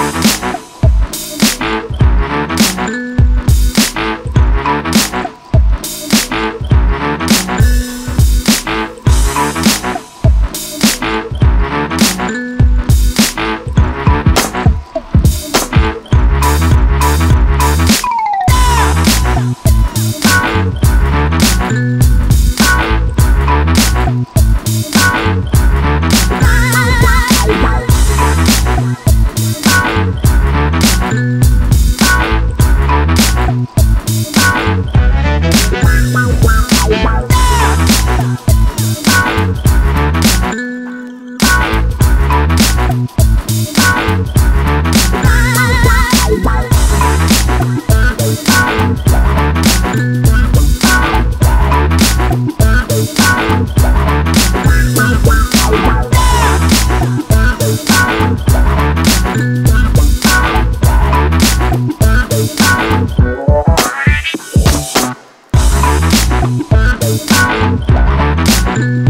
Bye. Thank you.